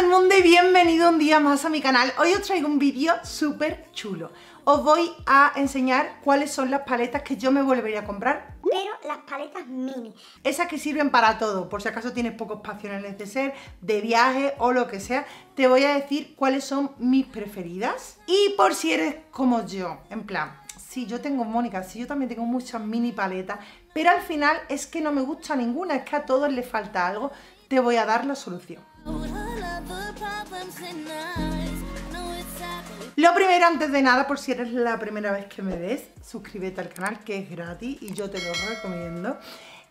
todo el mundo y bienvenido un día más a mi canal. Hoy os traigo un vídeo súper chulo. Os voy a enseñar cuáles son las paletas que yo me volvería a comprar. Pero las paletas mini. Esas que sirven para todo, por si acaso tienes poco espacio en el neceser, de viaje o lo que sea. Te voy a decir cuáles son mis preferidas. Y por si eres como yo, en plan, si yo tengo, Mónica, si yo también tengo muchas mini paletas, pero al final es que no me gusta ninguna, es que a todos les falta algo, te voy a dar la solución. Lo primero, antes de nada, por si eres la primera vez que me ves, suscríbete al canal que es gratis y yo te lo recomiendo.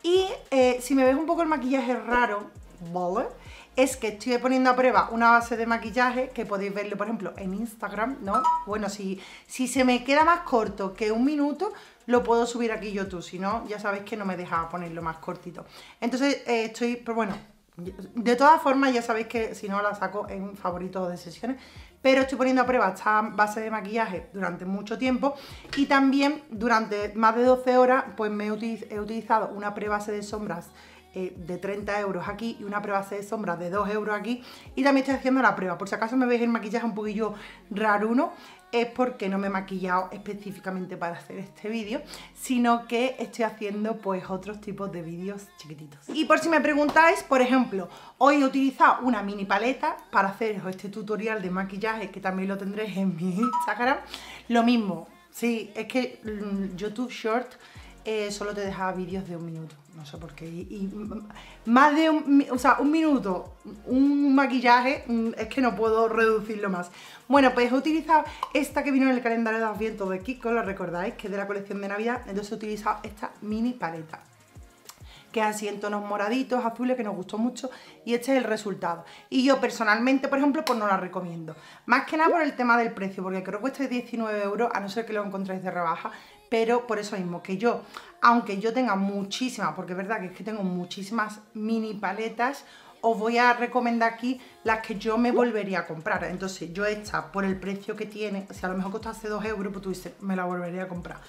Y eh, si me ves un poco el maquillaje raro, ¿vale? Es que estoy poniendo a prueba una base de maquillaje que podéis verlo, por ejemplo, en Instagram, ¿no? Bueno, si, si se me queda más corto que un minuto, lo puedo subir aquí YouTube, si no, ya sabéis que no me deja ponerlo más cortito. Entonces, eh, estoy, pero bueno, de todas formas, ya sabéis que si no la saco en favoritos de sesiones, pero estoy poniendo a prueba esta base de maquillaje durante mucho tiempo y también durante más de 12 horas pues me he, utilizado una prebase de sombras eh, de 30 euros aquí y una prebase de sombras de 2 euros aquí y también estoy haciendo la prueba, por si acaso me veis el maquillaje un poquillo raruno es porque no me he maquillado específicamente para hacer este vídeo, sino que estoy haciendo pues otros tipos de vídeos chiquititos. Y por si me preguntáis, por ejemplo, hoy he utilizado una mini paleta para hacer este tutorial de maquillaje que también lo tendréis en mi Instagram. Lo mismo, sí, es que mm, YouTube Short eh, solo te dejaba vídeos de un minuto, no sé por qué. Y, más de un, o sea, un minuto, un maquillaje, mm, es que no puedo reducirlo más. Bueno, pues he utilizado esta que vino en el calendario de Adviento de Kiko, lo recordáis, que es de la colección de Navidad, entonces he utilizado esta mini paleta que es así en tonos moraditos, azules, que nos gustó mucho y este es el resultado. Y yo personalmente, por ejemplo, pues no la recomiendo. Más que nada por el tema del precio, porque creo que cuesta 19 euros, a no ser que lo encontréis de rebaja, pero por eso mismo, que yo, aunque yo tenga muchísimas, porque es verdad que es que tengo muchísimas mini paletas, os voy a recomendar aquí las que yo me volvería a comprar. Entonces, yo esta, por el precio que tiene, si a lo mejor costase 2 euros, pues tú dices, me la volvería a comprar.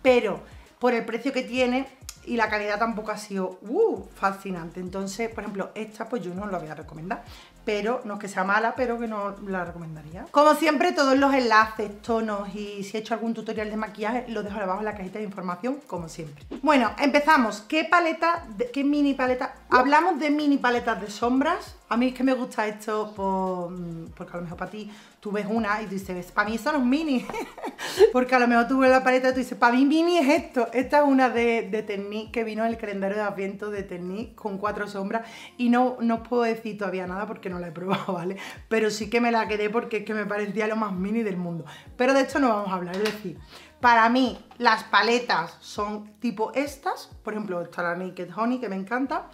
Pero por el precio que tiene, y la calidad tampoco ha sido uh, fascinante. Entonces, por ejemplo, esta pues yo no la voy a recomendar. Pero, no es que sea mala, pero que no la recomendaría. Como siempre, todos los enlaces, tonos y si he hecho algún tutorial de maquillaje, lo dejo abajo en la cajita de información, como siempre. Bueno, empezamos. ¿Qué paleta, qué mini paleta? Hablamos de mini paletas de sombras. A mí es que me gusta esto porque a lo mejor para ti tú ves una y tú dices, para mí eso no es mini. porque a lo mejor tú ves la paleta y tú dices, para mí mini es esto. Esta es una de, de que vino en el calendario de Adviento de Technique con cuatro sombras y no, no os puedo decir todavía nada porque no la he probado, ¿vale? Pero sí que me la quedé porque es que me parecía lo más mini del mundo. Pero de esto no vamos a hablar, es decir, para mí las paletas son tipo estas, por ejemplo, está la Naked Honey que me encanta.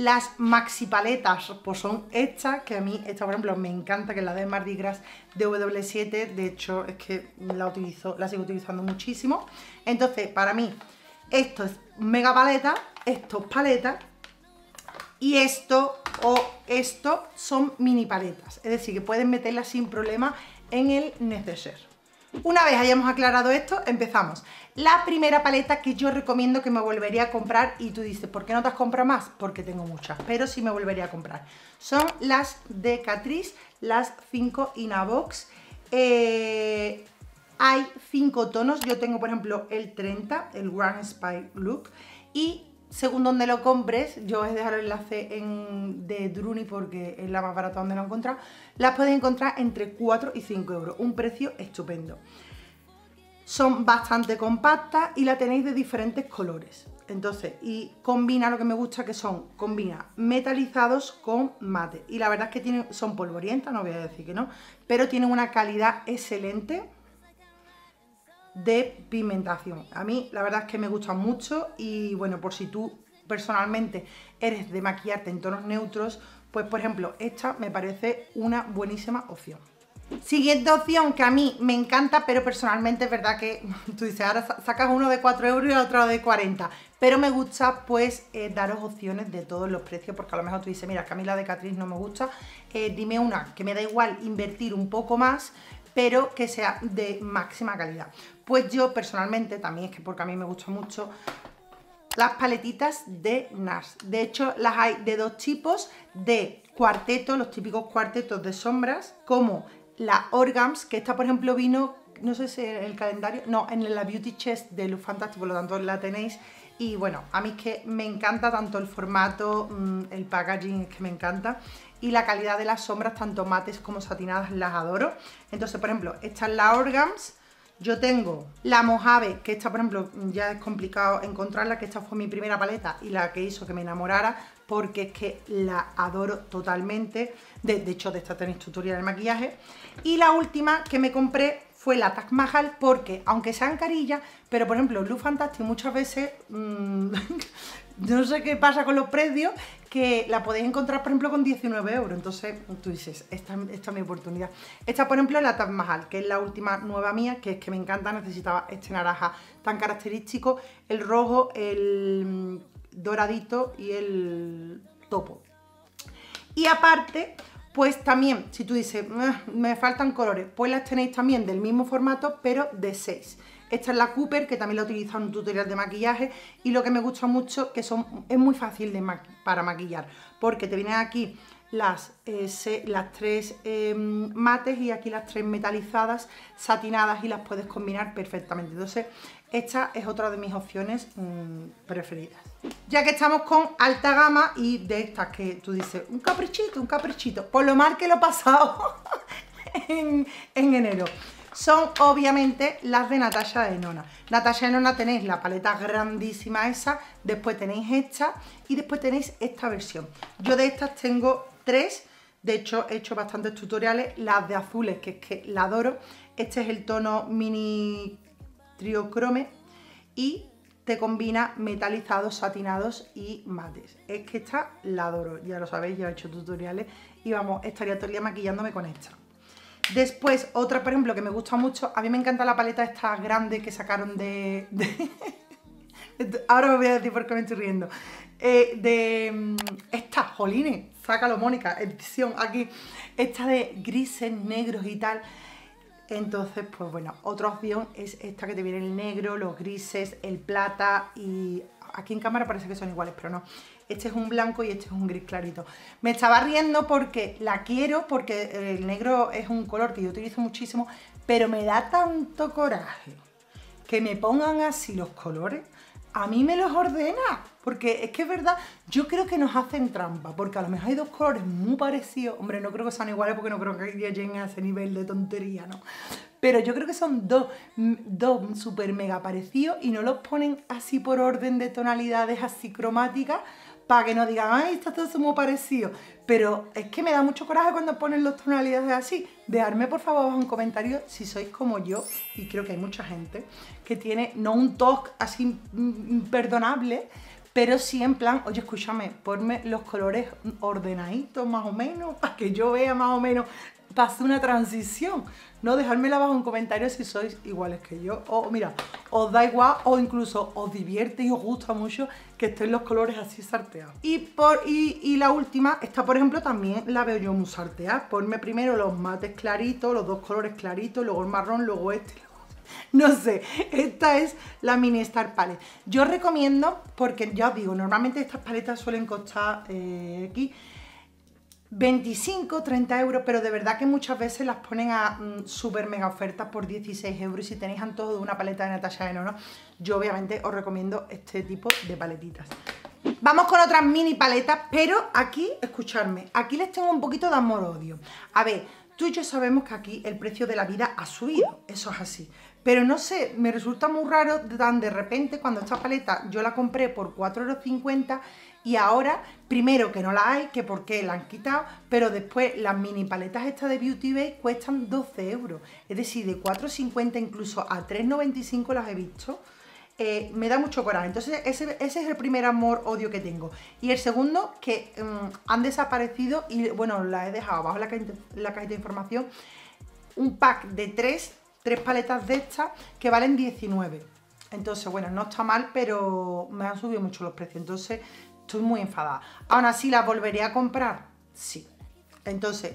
Las maxi paletas pues son estas, que a mí esta por ejemplo me encanta, que es la de Mardi Gras de W7, de hecho es que la utilizo, la sigo utilizando muchísimo. Entonces, para mí, esto es mega paleta, esto es paleta y esto o esto son mini paletas. Es decir, que pueden meterlas sin problema en el neceser. Una vez hayamos aclarado esto, empezamos. La primera paleta que yo recomiendo que me volvería a comprar, y tú dices, ¿por qué no te has comprado más? Porque tengo muchas, pero sí me volvería a comprar. Son las de Catrice, las 5 Inabox. Eh, hay cinco tonos, yo tengo por ejemplo el 30, el Grand Spy Look, y según donde lo compres, yo os dejar el enlace en, de Druni porque es la más barata donde lo encontrado, las puedes encontrar entre 4 y 5 euros, un precio estupendo. Son bastante compactas y la tenéis de diferentes colores. Entonces, y combina lo que me gusta que son, combina metalizados con mate. Y la verdad es que tienen, son polvorientas, no voy a decir que no, pero tienen una calidad excelente de pigmentación. A mí la verdad es que me gusta mucho y bueno, por si tú personalmente eres de maquillarte en tonos neutros, pues por ejemplo esta me parece una buenísima opción. Siguiente opción que a mí me encanta, pero personalmente es verdad que tú dices, ahora sacas uno de 4 euros y otro de 40. Pero me gusta pues eh, daros opciones de todos los precios, porque a lo mejor tú dices, mira, que a mí la de Catrice no me gusta, eh, dime una que me da igual invertir un poco más, pero que sea de máxima calidad. Pues yo personalmente, también es que porque a mí me gusta mucho, las paletitas de NARS. De hecho, las hay de dos tipos, de cuarteto, los típicos cuartetos de sombras, como la Orgams, que esta por ejemplo vino, no sé si en el calendario, no, en la Beauty Chest de Luz por lo tanto la tenéis. Y bueno, a mí es que me encanta tanto el formato, mm, el packaging es que me encanta. Y la calidad de las sombras, tanto mates como satinadas, las adoro. Entonces, por ejemplo, esta es la Orgams, yo tengo la Mojave, que esta por ejemplo ya es complicado encontrarla, que esta fue mi primera paleta y la que hizo que me enamorara, porque es que la adoro totalmente. De, hecho, de esta tenéis tutorial de maquillaje. Y la última que me compré fue la Taj Mahal, porque aunque sean carillas, pero por ejemplo, Luz Fantastic muchas veces, mmm, no sé qué pasa con los precios, que la podéis encontrar, por ejemplo, con 19 euros. Entonces, tú dices, esta, esta es mi oportunidad. Esta, por ejemplo, es la Taj Mahal, que es la última nueva mía, que es que me encanta, necesitaba este naranja tan característico, el rojo, el doradito y el topo. Y aparte, pues también, si tú dices, ah, me faltan colores, pues las tenéis también del mismo formato, pero de 6. Esta es la Cooper, que también la he utilizado en un tutorial de maquillaje y lo que me gusta mucho que son, es muy fácil de para maquillar porque te vienen aquí las, eh, las tres em, mates y aquí las tres metalizadas, satinadas y las puedes combinar perfectamente. Entonces, esta es otra de mis opciones mm, preferidas. Ya que estamos con alta gama y de estas que tú dices, un caprichito, un caprichito, por lo mal que lo he pasado en enero son obviamente las de Natasha de Nona. Natasha de Nona tenéis la paleta grandísima esa, después tenéis esta y después tenéis esta versión. Yo de estas tengo tres, de hecho he hecho bastantes tutoriales, las de azules que es que la adoro. Este es el tono mini triocrome y te combina metalizados, satinados y mates. Es que esta la adoro, ya lo sabéis, ya he hecho tutoriales y vamos, estaría todo el día maquillándome con esta. Después, otra, por ejemplo, que me gusta mucho, a mí me encanta la paleta esta grande que sacaron de... Ahora me voy a decir por qué me estoy riendo. Eh, de mm, esta, jolines, sácalo Mónica, edición aquí. Esta de grises, negros y tal. Entonces, pues bueno, otra opción es esta que te viene el negro, los grises, el plata y aquí en cámara parece que son iguales, pero no. Este es un blanco y este es un gris clarito. Me estaba riendo porque la quiero, porque el negro es un color que yo utilizo muchísimo, pero me da tanto coraje que me pongan así los colores. A mí me los ordena, porque es que es verdad, yo creo que nos hacen trampa, porque a lo mejor hay dos colores muy parecidos, hombre, no creo que sean iguales porque no creo que lleguen a ese nivel de tontería, ¿no? Pero yo creo que son dos, dos super mega parecidos y no los ponen así por orden de tonalidades así cromáticas para que no digan, ay, está todo muy parecido. Pero es que me da mucho coraje cuando ponen las tonalidades así. Dejadme por favor un comentario si sois como yo, y creo que hay mucha gente, que tiene no un toque así imperdonable, pero sí en plan, oye, escúchame, ponme los colores ordenaditos más o menos, para que yo vea más o menos pase una transición. No dejármela abajo en comentarios si sois iguales que yo. O mira, os da igual o incluso os divierte y os gusta mucho que estén los colores así sarteados. Y, por, y, la última, esta por ejemplo también la veo yo muy sarteada. Ponme primero los mates claritos, los dos colores claritos, luego el marrón, luego este, no sé, esta es la Mini Star Palette. Yo recomiendo, porque ya os digo, normalmente estas paletas suelen costar eh, aquí 25, 30 euros, pero de verdad que muchas veces las ponen a mm, super mega ofertas por 16 euros. Y si tenéis antojo de una paleta de Natasha Denona, yo obviamente os recomiendo este tipo de paletitas. Vamos con otras mini paletas, pero aquí, escuchadme, aquí les tengo un poquito de amor-odio. A ver, tú y yo sabemos que aquí el precio de la vida ha subido, eso es así. Pero no sé, me resulta muy raro tan de repente cuando esta paleta yo la compré por 4,50 euros y ahora, primero que no la hay, que por qué la han quitado, pero después las mini paletas estas de Beauty Bay cuestan 12 euros. Es decir, de 4,50 incluso a 3,95 las he visto. Eh, me da mucho coraje. Entonces ese, es el primer amor-odio que tengo. Y el segundo, que mm, han desaparecido y bueno, la he dejado abajo en la, la cajita de información, un pack de tres, tres paletas de estas que valen 19. Entonces, bueno, no está mal, pero me han subido mucho los precios. Entonces, Estoy muy enfadada. Aún así, ¿la volvería a comprar? Sí. Entonces,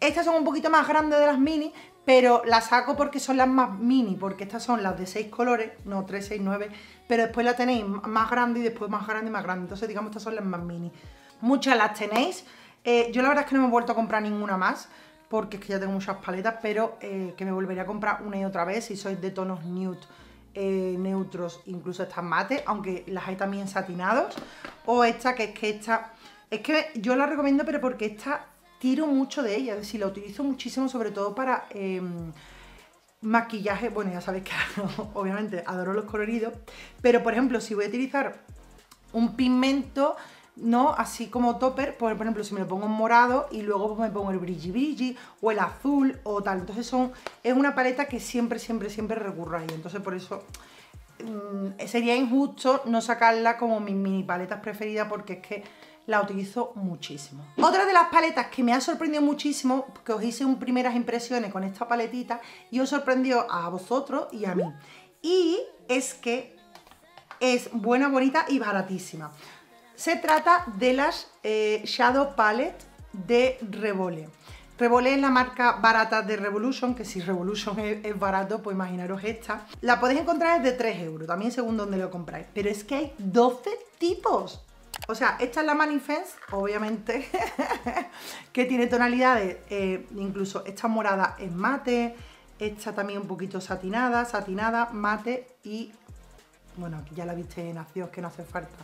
Estas son un poquito más grandes de las mini, pero las saco porque son las más mini, porque estas son las de 6 colores, no 3, 6, 9, pero después la tenéis más grande y después más grande y más grande. Entonces, digamos, estas son las más mini. Muchas las tenéis. Eh, yo la verdad es que no me he vuelto a comprar ninguna más, porque es que ya tengo muchas paletas, pero eh, que me volvería a comprar una y otra vez si sois de tonos nude. Eh, neutros, incluso estas mate, aunque las hay también satinados. O esta, que es que esta... Es que yo la recomiendo, pero porque esta tiro mucho de ella, es decir, la utilizo muchísimo, sobre todo para em, maquillaje. Bueno, ya sabéis que obviamente adoro los coloridos, pero por ejemplo, si voy a utilizar un pigmento, ¿no? Así como topper, por, ejemplo, si me lo pongo en morado y luego pues, me pongo el brilli brilli o el azul o tal. Entonces son, es una paleta que siempre, siempre, siempre recurro ahí. Entonces por eso mm, sería injusto no sacarla como mis mini paletas preferidas porque es que la utilizo muchísimo. Otra de las paletas que me ha sorprendido muchísimo, que os hice un primeras impresiones con esta paletita y os sorprendió a vosotros y a mí. Y es que es buena, bonita y baratísima. Se trata de las eh, Shadow Palette de Revole. Revole es la marca barata de Revolution, que si Revolution es, barato, pues imaginaros esta. La podéis encontrar desde 3 euros, también según donde lo compráis. Pero es que hay 12 tipos. O sea, esta es la Manifest, obviamente, que tiene tonalidades, eh, incluso esta morada es mate, esta también un poquito satinada, satinada, mate y, bueno, ya la viste en acción, que no hace falta.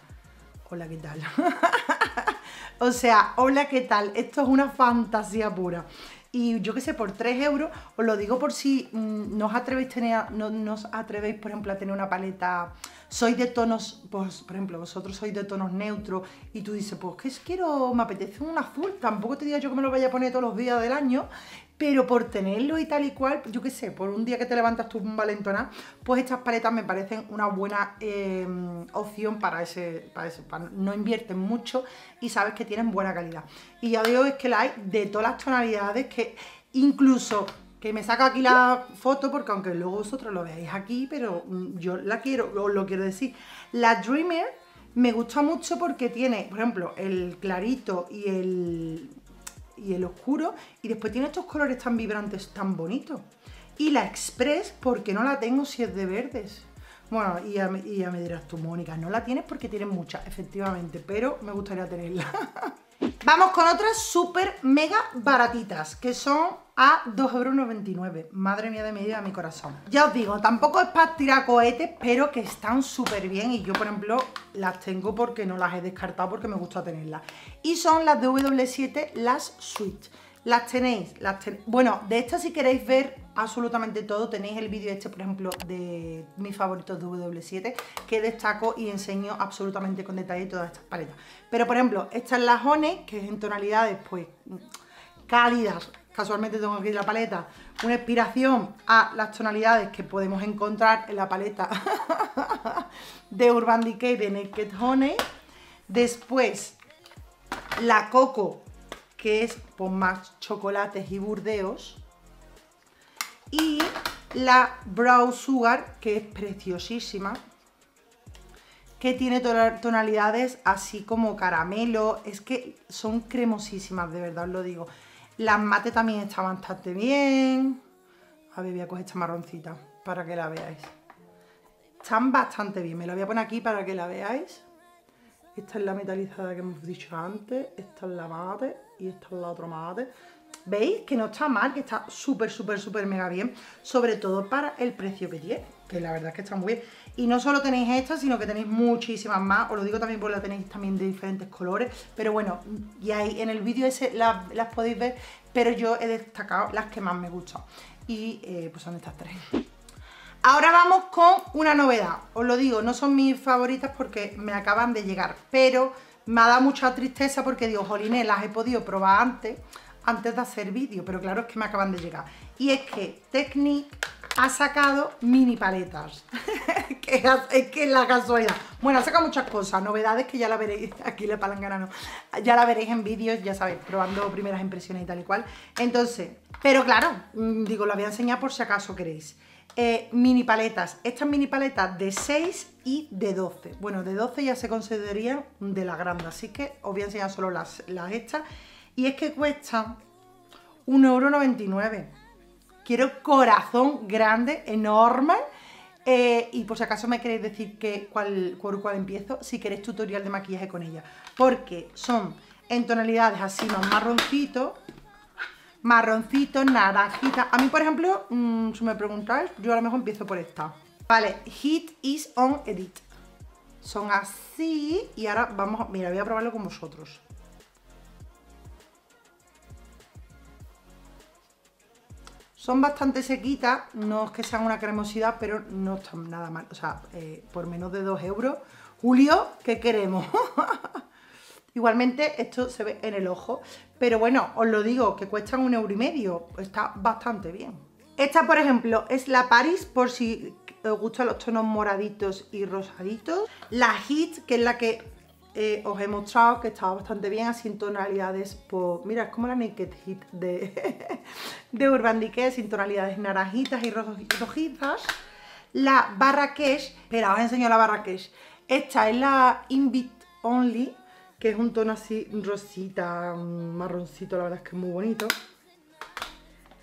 Hola, ¿qué tal? o sea, hola, ¿qué tal? Esto es una fantasía pura. Y yo que sé, por 3 euros, os lo digo por si mm, no, os atrevéis tener, no, no os atrevéis, por ejemplo, a tener una paleta sois de tonos, pues, por ejemplo, vosotros sois de tonos neutros y tú dices, pues que quiero, me apetece un azul, tampoco te digo yo que me lo vaya a poner todos los días del año, pero por tenerlo y tal y cual, yo qué sé, por un día que te levantas tú un valentona, pues estas paletas me parecen una buena eh, opción para ese, para ese, no invierten mucho y sabes que tienen buena calidad. Y ya digo es que la hay de todas las tonalidades que incluso que me saca aquí la foto porque aunque luego vosotros lo veáis aquí, pero mm, yo la quiero, os lo quiero decir. La Dreamer me gusta mucho porque tiene, por ejemplo, el clarito y el, y el oscuro y después tiene estos colores tan vibrantes, tan bonitos. Y la Express, porque no la tengo si es de verdes. Bueno, y ya, me, dirás tú, Mónica, no la tienes porque tienes muchas, efectivamente, pero me gustaría tenerla. Vamos con otras súper mega baratitas, que son a 2,99€. Madre mía de mi vida, mi corazón. Ya os digo, tampoco es para tirar cohetes, pero que están súper bien. Y yo, por ejemplo, las tengo porque no las he descartado porque me gusta tenerlas. Y son las de W7, las Sweet. Las tenéis, las bueno, de estas si queréis ver absolutamente todo, tenéis el vídeo este, por ejemplo, de mis favoritos de W7, que destaco y enseño absolutamente con detalle todas estas paletas. Pero, por ejemplo, esta es la Honey, que es en tonalidades, pues, cálidas, casualmente tengo aquí la paleta, una inspiración a las tonalidades que podemos encontrar en la paleta de Urban Decay de Naked Honey. Después, la Coco, que es por más chocolates y burdeos. Y la Brow Sugar, que es preciosísima, que tiene tonalidades así como caramelo, es que son cremosísimas, de verdad os lo digo. Las mate también están bastante bien. A ver, voy a coger esta marroncita para que la veáis. Están bastante bien. Me la voy a poner aquí para que la veáis. Esta es la metalizada que hemos dicho antes. Esta es la mate y esta es la otra mate. ¿Veis? Que no está mal, que está súper, súper, súper mega bien. Sobre todo para el precio que tiene. Que la verdad es que está muy bien. Y no solo tenéis esta, sino que tenéis muchísimas más. Os lo digo también porque la tenéis también de diferentes colores. Pero bueno, y ahí en el vídeo ese las, podéis ver. Pero yo he destacado las que más me gustan. Y eh, pues son estas tres. Ahora vamos con una novedad. Os lo digo, no son mis favoritas porque me acaban de llegar. Pero me ha dado mucha tristeza porque digo, jolines, las he podido probar antes, antes de hacer vídeo. Pero claro, es que me acaban de llegar. Y es que Technique ha sacado mini paletas. que es que es la casualidad. Bueno, ha sacado muchas cosas, novedades que ya la veréis, aquí le palangana no, ya la veréis en vídeos, ya sabéis, probando primeras impresiones y tal y cual. Entonces, pero claro, mm, digo, la voy a enseñar por si acaso queréis. Eh, mini paletas, estas mini paletas de 6 y de 12. Bueno, de 12 ya se considerarían de la grande, así que os voy a enseñar solo las estas. Y es que cuestan 1,99€. Quiero corazón grande, enorme. eh, y por si acaso me queréis decir que, cuál, cuál empiezo, si queréis tutorial de maquillaje con ella. Porque son en tonalidades así más marroncito, marroncito, naranjita. A mí, por ejemplo, mm, si me preguntáis, yo a lo mejor empiezo por esta. Vale, Hit is on Edit. Son así y ahora vamos, mira, voy a probarlo con vosotros. Son bastante sequitas, no es que sean una cremosidad, pero no están nada mal. O sea, eh, por menos de 2 euros. Julio, ¿qué queremos? Igualmente, esto se ve en el ojo. Pero bueno, os lo digo, que cuestan un euro y medio. Está bastante bien. Esta, por ejemplo, es la Paris, por si os gustan los tonos moraditos y rosaditos. La Hit, que es la que eh, os he mostrado, que estaba bastante bien, así en tonalidades, por... mira, es como la Naked Hit de, de Urban Decay, sin tonalidades naranjitas y ro- rojizas. La Barrakesh, espera, os enseño la Barrakesh. Esta es la Invit Only, que es un tono así rosita, un marroncito, la verdad es que es muy bonito.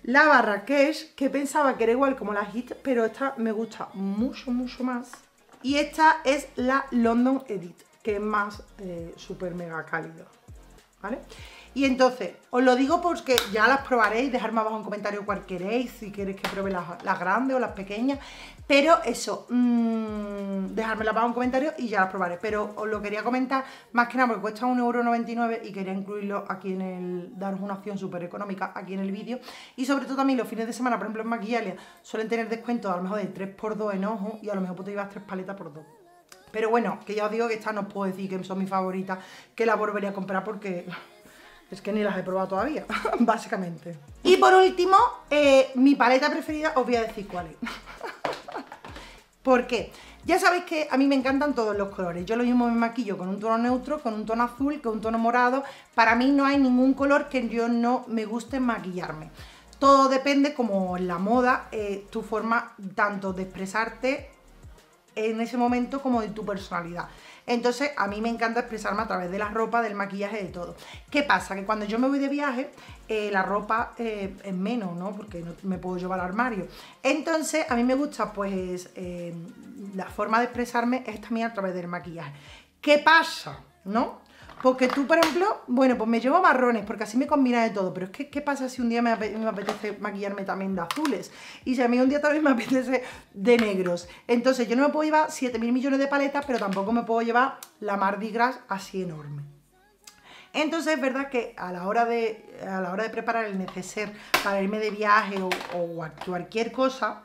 La Barrakesh, que pensaba que era igual como la Hit, pero esta me gusta mucho, mucho más. Y esta es la London Edit, que es más eh, súper mega cálido. ¿Vale? Y entonces, os lo digo porque ya las probaréis, dejadme abajo en comentario cuál queréis, si queréis que pruebe las, grandes o las pequeñas. Pero eso, mmm, abajo en comentario y ya las probaré. Pero os lo quería comentar más que nada porque cuesta 1,99€ y quería incluirlo aquí en el, daros una opción súper económica aquí en el vídeo. Y sobre todo también los fines de semana, por ejemplo en Maquillalia, suelen tener descuentos a lo mejor de 3x2 en ojo y a lo mejor podéis llevar 3 paletas por 2. Pero bueno, que ya os digo que estas no os puedo decir que son mis favoritas, que las volvería a comprar porque es que ni las he probado todavía, básicamente. Y por último, eh, mi paleta preferida, os voy a decir cuál es. ¿Por qué? Ya sabéis que a mí me encantan todos los colores. Yo lo mismo me maquillo con un tono neutro, con un tono azul, con un tono morado. Para mí no hay ningún color que yo no me guste maquillarme. Todo depende, como en la moda, eh, tu forma tanto de expresarte en ese momento como de tu personalidad. Entonces, a mí me encanta expresarme a través de la ropa, del maquillaje, de todo. ¿Qué pasa? Que cuando yo me voy de viaje, eh, la ropa eh, es menos, ¿no? Porque no me puedo llevar al armario. Entonces, a mí me gusta, pues, eh, la forma de expresarme es también a través del maquillaje. ¿Qué pasa? ¿No? Porque tú, por ejemplo, bueno, pues me llevo marrones, porque así me combina de todo. Pero es que, ¿qué pasa si un día me, ape- me apetece maquillarme también de azules? Y si a mí un día también me apetece de negros. Entonces, yo no me puedo llevar 7.000 millones de paletas, pero tampoco me puedo llevar la Mardi Gras así enorme. Entonces es verdad que a la hora de, a la hora de preparar el neceser para irme de viaje o, cualquier cosa,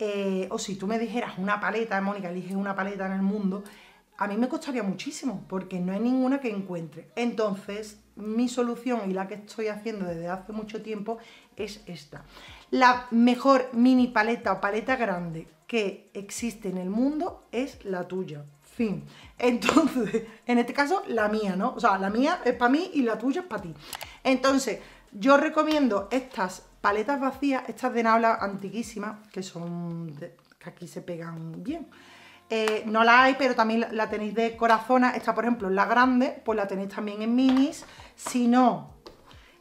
eh, o si tú me dijeras una paleta, Mónica, elige una paleta en el mundo, a mí me costaría muchísimo porque no hay ninguna que encuentre. Entonces, mi solución y la que estoy haciendo desde hace mucho tiempo es esta. La mejor mini paleta o paleta grande que existe en el mundo es la tuya. Fin. Entonces, en este caso, la mía, ¿no? O sea, la mía es para mí y la tuya es para ti. Entonces, yo recomiendo estas paletas vacías, estas de Nabla antiquísimas, que son de- que aquí se pegan bien. Eh, no la hay, pero también la, tenéis de corazona. Esta, por ejemplo, la grande, pues la tenéis también en minis. Si no,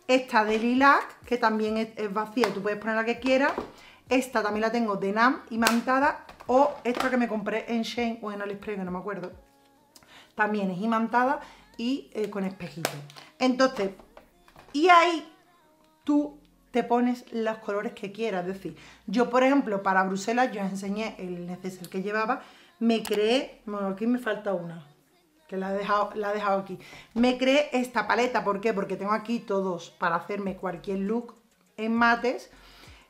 esta de lilac, que también es, es vacía tú puedes poner la que quieras. Esta también la tengo de NAM imantada. O esta que me compré en Shane o en AliExpress, que no me acuerdo. También es imantada y eh, con espejito. Entonces, y ahí tú te pones los colores que quieras. Es decir, yo, por ejemplo, para Bruselas, yo os enseñé el neceser que llevaba. Me creé, bueno, aquí me falta una, que la he dejado, la dejado aquí. Me creé esta paleta, ¿por qué? Porque tengo aquí todos para hacerme cualquier look en mates.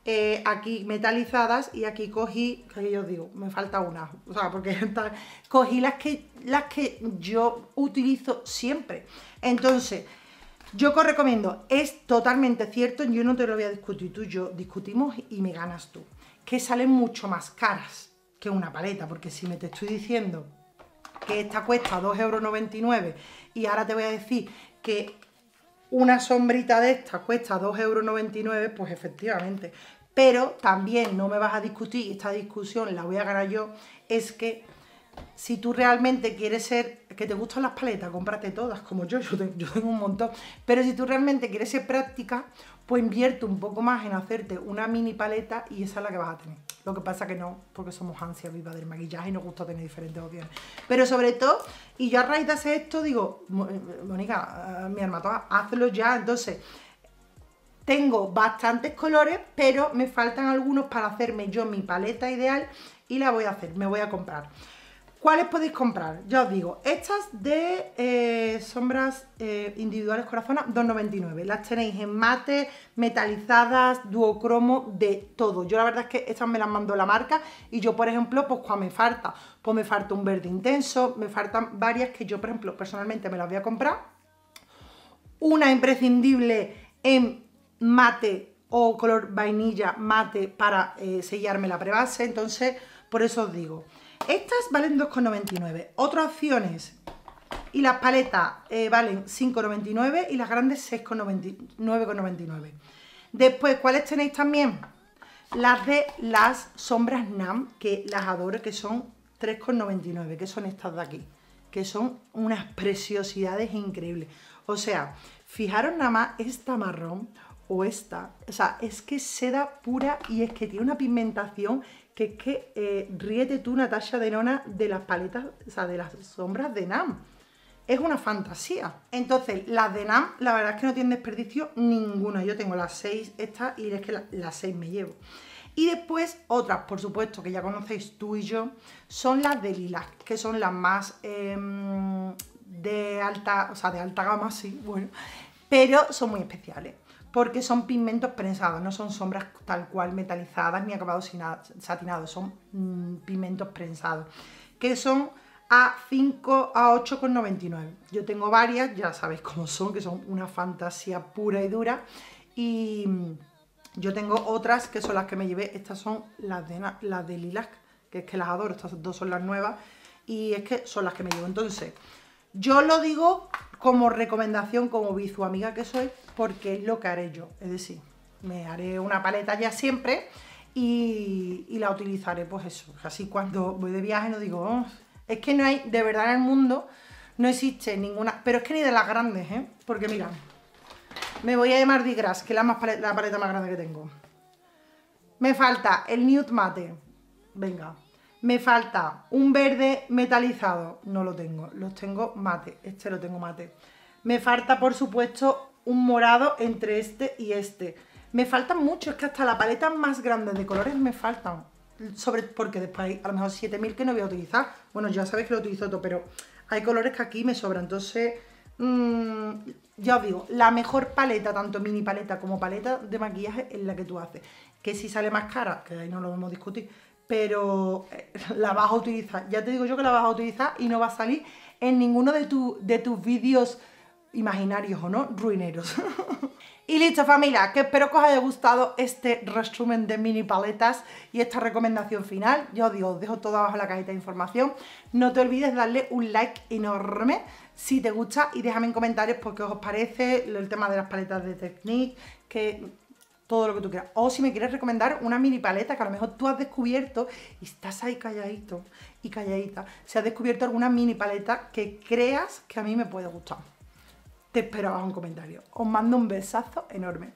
eh, aquí metalizadas y aquí cogí, que yo digo, me falta una, o sea, porque cogí las que, las que yo utilizo siempre. Entonces, yo os recomiendo, es totalmente cierto, yo no te lo voy a discutir tú, yo discutimos y me ganas tú, que salen mucho más caras que una paleta, porque si me te estoy diciendo que esta cuesta 2,99€ y ahora te voy a decir que una sombrita de esta cuesta 2,99€, pues efectivamente. Pero también no me vas a discutir, esta discusión la voy a ganar yo, es que si tú realmente quieres ser que te gustan las paletas, cómprate todas, como yo, yo tengo, un montón. Pero si tú realmente quieres ser práctica, pues invierte un poco más en hacerte una mini paleta y esa es la que vas a tener. Lo que pasa que no, porque somos ansias viva del maquillaje y nos gusta tener diferentes opciones. Pero sobre todo, y yo a raíz de hacer esto digo, eh, Mónica, eh, mi armatoa, hazlo ya. Entonces, tengo bastantes colores, pero me faltan algunos para hacerme yo mi paleta ideal y la voy a hacer, me voy a comprar. ¿Cuáles podéis comprar? Ya os digo, estas de eh, sombras eh, individuales corazona 2,99. Las tenéis en mate, metalizadas, duocromo, de todo. Yo la verdad es que estas me las mandó la marca y yo, por ejemplo, pues ¿cuál me falta? Pues me falta un verde intenso, me faltan varias que yo, por ejemplo, personalmente me las voy a comprar. Una imprescindible en mate o color vainilla mate para eh, sellarme la prebase, entonces por eso os digo. Estas valen 2,99. Otras opciones. Y las paletas eh, valen 5,99 y las grandes 6,99. Después, ¿cuáles tenéis también? Las de las sombras NAM, que las adoro, que son 3,99, que son estas de aquí. Que son unas preciosidades increíbles. O sea, fijaros nada más esta marrón o esta. O sea, es que seda pura y es que tiene una pigmentación que es que eh, ríete tú, Natasha Denona, de las paletas, o sea, de las sombras de NAM. Es una fantasía. Entonces, las de NAM, la verdad es que no tienen desperdicio ninguna. Yo tengo las seis estas y es que las seis me llevo. Y después, otras, por supuesto, que ya conocéis tú y yo, son las de Lilac, que son las más em, de alta, o sea, de alta gama, sí, bueno, pero son muy especiales porque son pigmentos prensados, no son sombras tal cual metalizadas ni acabados satinados, son mm, pigmentos prensados, que son a 5 a 8,99. Yo tengo varias, ya sabéis cómo son, que son una fantasía pura y dura. Y mm, yo tengo otras que son las que me llevé, estas son las de, las de Lilac, que es que las adoro, estas dos son las nuevas, y es que son las que me llevo. Entonces, yo lo digo como recomendación, como bizu amiga que soy, porque es lo que haré yo. Es decir, me haré una paleta ya siempre y, la utilizaré, pues eso. Así cuando voy de viaje no digo, oh, es que no hay, de verdad en el mundo, no existe ninguna, pero es que ni de las grandes, ¿eh? Porque mira, me voy a llamar Gras, que es la, más la paleta más grande que tengo. Me falta el Nude Mate. Venga, me falta un verde metalizado, no lo tengo, los tengo mate, este lo tengo mate. Me falta, por supuesto, un morado entre este y este. Me faltan mucho, es que hasta la paleta más grande de colores me faltan. Sobre, porque después hay a lo mejor 7000 que no voy a utilizar. Bueno, ya sabéis que lo utilizo todo, pero hay colores que aquí me sobran. Entonces, mmm, ya os digo, la mejor paleta, tanto mini paleta como paleta de maquillaje, es la que tú haces. Que si sale más cara, que ahí no lo vamos a discutir, pero eh, la vas a utilizar. Ya te digo yo que la vas a utilizar y no va a salir en ninguno de, de tus vídeos imaginarios o no, ruineros. y listo familia, que espero que os haya gustado este resumen de mini paletas y esta recomendación final. Yo os digo, os dejo todo abajo en la cajita de información. No te olvides darle un like enorme si te gusta y déjame en comentarios por qué os parece el tema de las paletas de Technique, que todo lo que tú quieras. O si me quieres recomendar una mini paleta que a lo mejor tú has descubierto y estás ahí calladito y calladita, si has descubierto alguna mini paleta que creas que a mí me puede gustar. Te espero abajo un comentario. Os mando un besazo enorme.